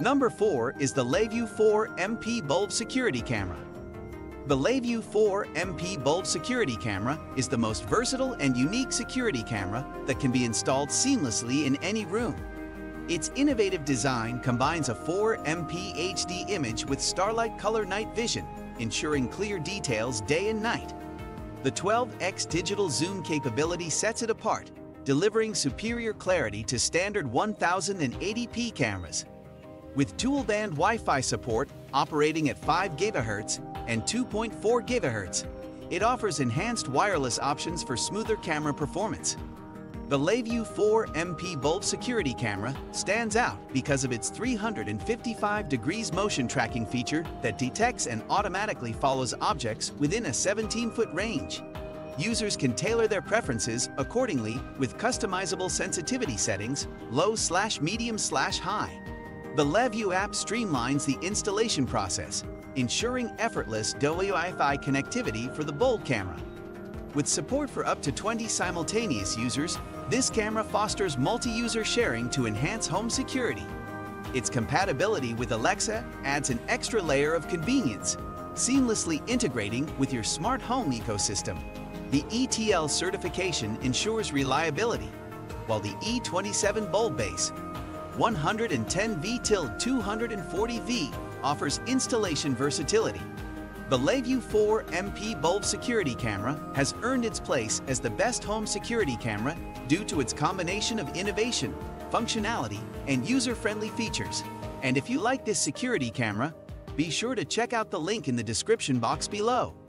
Number 4 is the LaView 4 MP Bulb Security Camera. The LaView 4 MP Bulb Security Camera is the most versatile and unique security camera that can be installed seamlessly in any room. Its innovative design combines a 4 MP HD image with Starlight Color Night Vision, ensuring clear details day and night. The 12x digital zoom capability sets it apart, delivering superior clarity to standard 1080p cameras. With dual-band Wi-Fi support operating at 5 GHz and 2.4 GHz, it offers enhanced wireless options for smoother camera performance. The LaView 4 MP Bulb Security Camera stands out because of its 355 degrees motion tracking feature that detects and automatically follows objects within a 17-foot range. Users can tailor their preferences accordingly with customizable sensitivity settings, low slash medium slash high. The LaView app streamlines the installation process, ensuring effortless Wi-Fi connectivity for the Bulb camera. With support for up to 20 simultaneous users, this camera fosters multi-user sharing to enhance home security. Its compatibility with Alexa adds an extra layer of convenience, seamlessly integrating with your smart home ecosystem. The ETL certification ensures reliability, while the E27 bulb base 110V till 240V offers installation versatility. The LaView 4 MP bulb security camera has earned its place as the best home security camera due to its combination of innovation, functionality, and user-friendly features. And if you like this security camera, be sure to check out the link in the description box below.